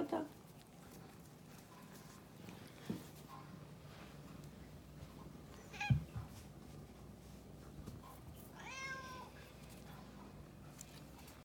contar.